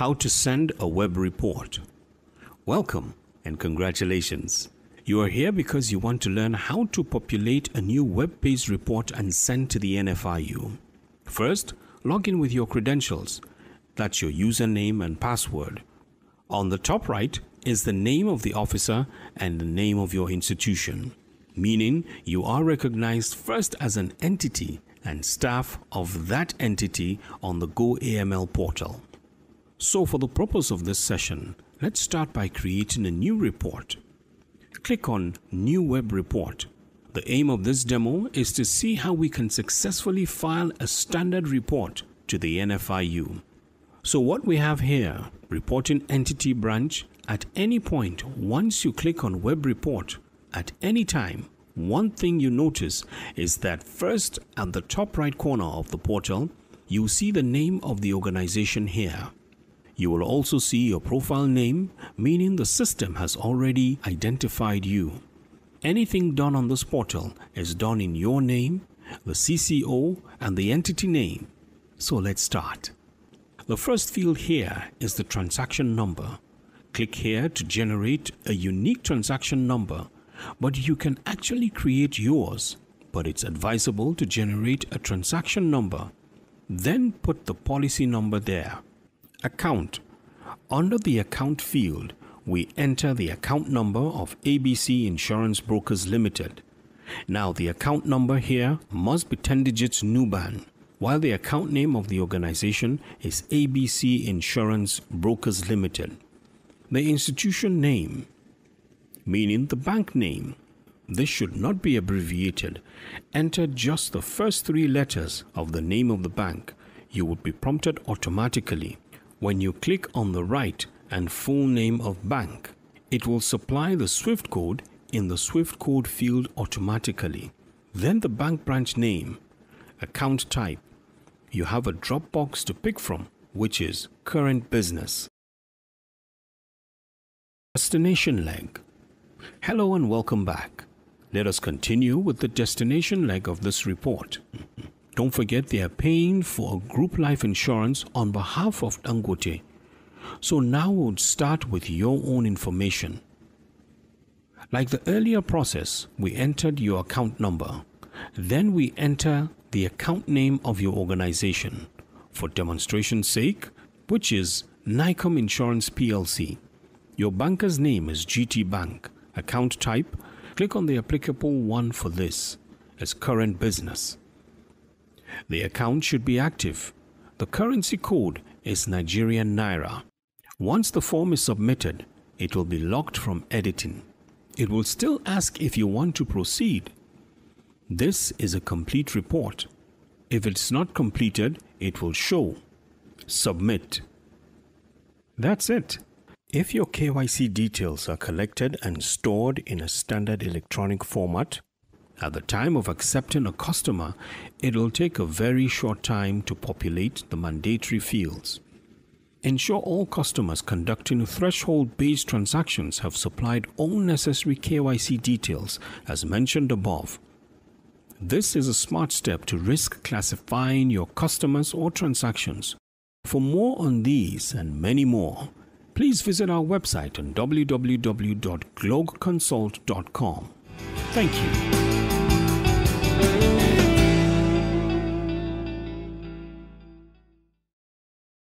How to send a web report. Welcome and congratulations. You are here because you want to learn how to populate a new web based report and send to the NFIU. First, log in with your credentials. That's your username and password. On the top right is the name of the officer and the name of your institution, meaning you are recognized first as an entity and staff of that entity on the goAML portal. So, for the purpose of this session, let's start by creating a new report. Click on New Web Report. The aim of this demo is to see how we can successfully file a standard report to the NFIU. So, what we have here reporting entity branch at any point once you click on Web Report at any time one thing you notice is that first at the top right corner of the portal, you see the name of the organization here. You will also see your profile name, meaning the system has already identified you. Anything done on this portal is done in your name, the CCO, and the entity name. So let's start. The first field here is the transaction number. Click here to generate a unique transaction number but you can actually create yours. But it's advisable to generate a transaction number, then put the policy number there. Account. Under the account field, we enter the account number of ABC Insurance Brokers Limited. Now, the account number here must be 10 digits NUBAN, while the account name of the organization is ABC Insurance Brokers Limited. The institution name meaning the bank name. This should not be abbreviated. Enter just the first three letters of the name of the bank. You would be prompted automatically. When you click on the right and full name of bank, it will supply the SWIFT code in the SWIFT code field automatically. Then the bank branch name, account type. You have a drop box to pick from, which is current business. Destination leg. Hello and welcome back. Let us continue with the destination leg of this report. Don't forget they are paying for group life insurance on behalf of Dangote. So now we'll start with your own information. Like the earlier process, we entered your account number. Then we enter the account name of your organization. For demonstration's sake, which is Nicom Insurance PLC. Your banker's name is GT Bank account type, click on the applicable one for this as current business. The account should be active. The currency code is Nigerian Naira. Once the form is submitted, it will be locked from editing. It will still ask if you want to proceed. This is a complete report. If it's not completed, it will show Submit. That's it. If your KYC details are collected and stored in a standard electronic format, at the time of accepting a customer, it will take a very short time to populate the mandatory fields. Ensure all customers conducting threshold based transactions have supplied all necessary KYC details as mentioned above. This is a smart step to risk classifying your customers or transactions. For more on these and many more, please visit our website on www.glogconsult.com. Thank you.